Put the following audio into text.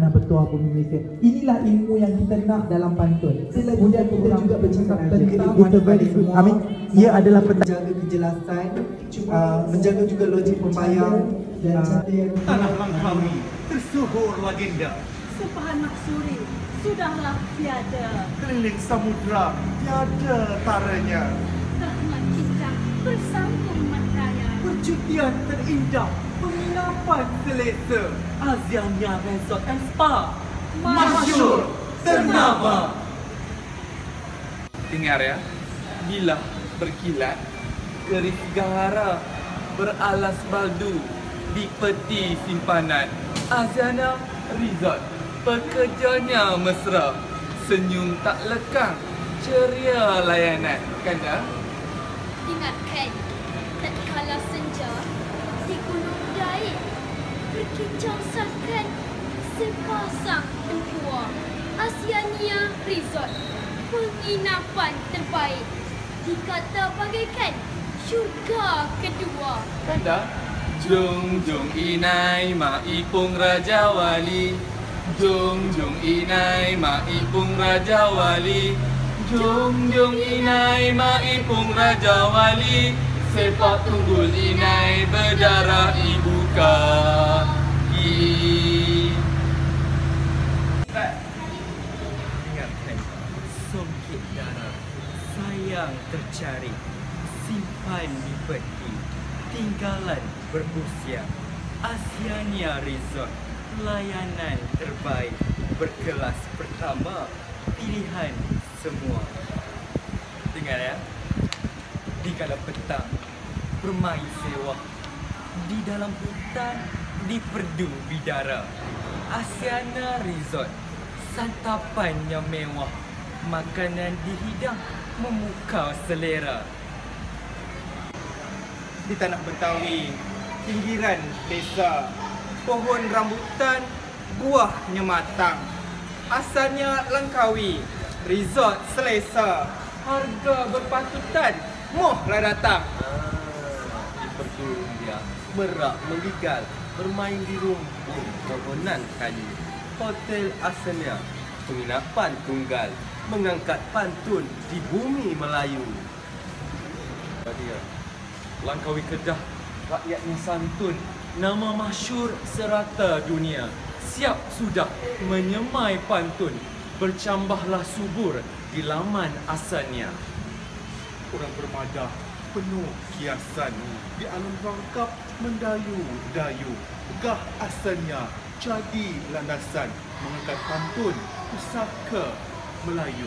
selesa. Inilah ilmu yang kita nak dalam pantun. Kemudian kita juga bercakap tentang It's a very good. I mean, ia adalah peta. menjaga kejelasan, uh, menjaga juga logik pembayang dan yang Tanah Langkawi tersuhur legenda Sumpahan Maksuri sudahlah tiada Keliling samudra tiada taranya Rahmat cincang bersambung matanya Percutian terindah Penginapan selesa Aziania Resort and Spa Masyur Ternama Dengar ya, bila berkilat, keris gahara beralas baldu di peti simpanan. Aziana Resort, pekerjanya mesra, senyum tak lekang, ceria layanan. Kan dah? Ingatkan, tak kala senja sakan sepasang tua Asiania Resort. Penginapan terbaik. Dikata bagaikan syurga kedua. Dah? Jung jung inai ma ipung raja wali. Jung jung inai ma ipung raja wali. Jung jung inai ma ipung raja wali. Sepak tunggul inai berdarah Ingatkan, songkit darah, sayang tercari, simpan di peti, tinggalan berusia. Asiania Resort, layanan terbaik, berkelas pertama, pilihan semua. Dengar ya, di kala petang, bermain sewa, di dalam hutan, di perdu bidara. Asiana Resort, santapannya mewah, makanan dihidang, memukau selera. di tanah Betawi, pinggiran desa, pohon rambutan, buahnya matang. Asalnya Langkawi, resort selesa, harga berpatutan, mohlah datang. dia merak meligal bermain di rumpun pohonan kayu hotel asalnya penginapan tunggal mengangkat pantun di bumi Melayu. Dia Langkawi Kedah rakyatnya santun. Nama masyur serata dunia. Siap sudah menyemai pantun. Bercambahlah subur di laman asalnya. Orang bermadah penuh kiasan. Di alam rangkap mendayu-dayu. Gah asalnya jadi landasan Mengangkat pantun pusaka Melayu